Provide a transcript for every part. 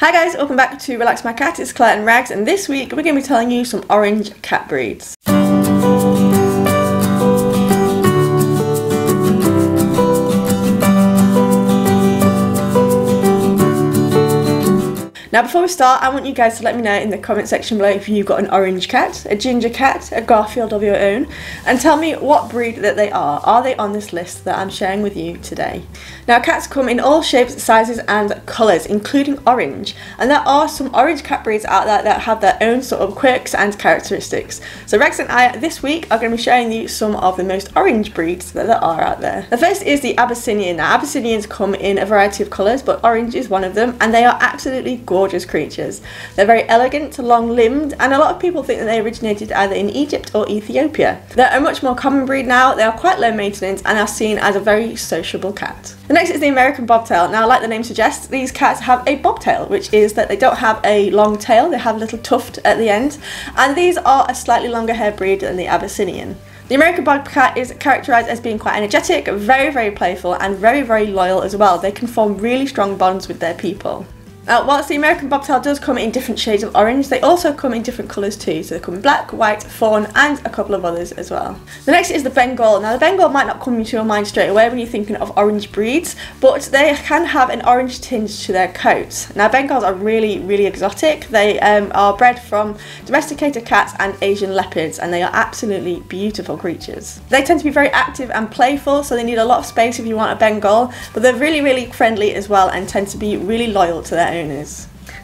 Hi guys, welcome back to Relax My Cat, it's Claire and Rags and this week we're going to be telling you some orange cat breeds. Now before we start, I want you guys to let me know in the comment section below if you've got an orange cat, a ginger cat, a Garfield of your own, and tell me what breed that they are. Are they on this list that I'm sharing with you today? Now cats come in all shapes, sizes and colours, including orange, and there are some orange cat breeds out there that have their own sort of quirks and characteristics. So Rags and I this week are going to be showing you some of the most orange breeds that there are out there. The first is the Abyssinian. Now Abyssinians come in a variety of colours, but orange is one of them, and they are absolutely gorgeous gorgeous creatures. They're very elegant, long-limbed, and a lot of people think that they originated either in Egypt or Ethiopia. They're a much more common breed now, they are quite low maintenance and are seen as a very sociable cat. The next is the American Bobtail. Now, like the name suggests, these cats have a bobtail, which is that they don't have a long tail, they have a little tuft at the end, and these are a slightly longer hair breed than the Abyssinian. The American Bobcat is characterised as being quite energetic, very, very playful, and very, very loyal as well. They can form really strong bonds with their people. Uh, whilst the American bobtail does come in different shades of orange, they also come in different colours too. So they come in black, white, fawn and a couple of others as well. The next is the Bengal. Now the Bengal might not come into your mind straight away when you're thinking of orange breeds, but they can have an orange tinge to their coats. Now Bengals are really, really exotic. They um, are bred from domesticated cats and Asian leopards and they are absolutely beautiful creatures. They tend to be very active and playful so they need a lot of space if you want a Bengal, but they're really, really friendly as well and tend to be really loyal to their owners.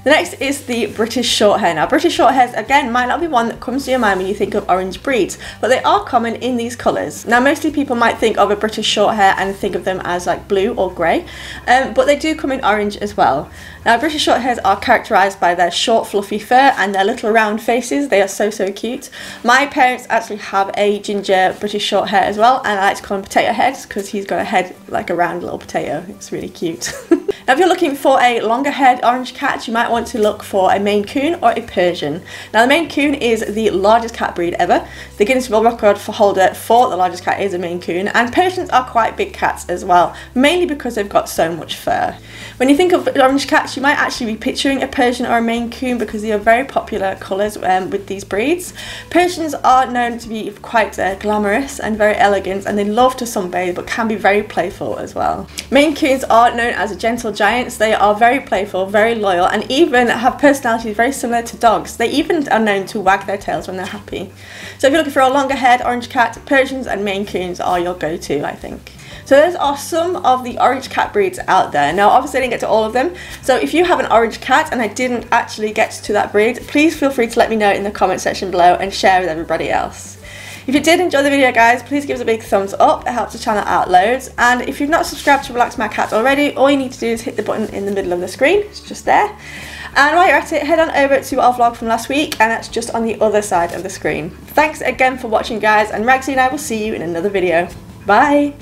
The next is the British Shorthair. Now, British Shorthairs, again, might not be one that comes to your mind when you think of orange breeds, but they are common in these colours. Now, mostly people might think of a British Shorthair and think of them as like blue or grey, um, but they do come in orange as well. Now, British Shorthairs are characterised by their short, fluffy fur and their little round faces. They are so, so cute. My parents actually have a ginger British Shorthair as well, and I like to call him Potato Head because he's got a head like a round little potato. It's really cute. now, if you're looking for a longer haired orange cat, you might want to look for a Maine Coon or a Persian. Now the Maine Coon is the largest cat breed ever. The Guinness World Record for holder for the largest cat is a Maine Coon and Persians are quite big cats as well, mainly because they've got so much fur. When you think of orange cats you might actually be picturing a Persian or a Maine Coon because they are very popular colours um, with these breeds. Persians are known to be quite uh, glamorous and very elegant and they love to sunbathe but can be very playful as well. Maine Coons are known as a gentle giants, they are very playful, very loyal and even have personalities very similar to dogs. They even are known to wag their tails when they're happy. So if you're looking for a longer haired orange cat, Persians and Maine Coons are your go-to, I think. So those are some of the orange cat breeds out there. Now obviously I didn't get to all of them, so if you have an orange cat and I didn't actually get to that breed, please feel free to let me know in the comment section below and share with everybody else. If you did enjoy the video guys, please give us a big thumbs up, it helps the channel out loads. And if you've not subscribed to Relax My Cat already, all you need to do is hit the button in the middle of the screen, it's just there. And while you're at it, head on over to our vlog from last week and that's just on the other side of the screen. Thanks again for watching guys and Ragsy and I will see you in another video. Bye!